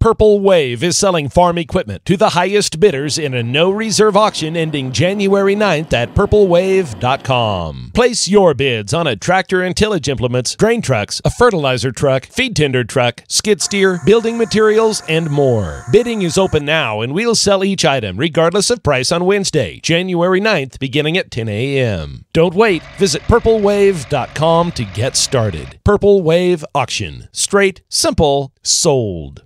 Purple Wave is selling farm equipment to the highest bidders in a no reserve auction ending January 9th at purplewave.com. Place your bids on a tractor and tillage implements, grain trucks, a fertilizer truck, feed tender truck, skid steer, building materials, and more. Bidding is open now and we'll sell each item regardless of price on Wednesday, January 9th, beginning at 10 a.m. Don't wait. Visit purplewave.com to get started. Purple Wave Auction. Straight, simple, sold.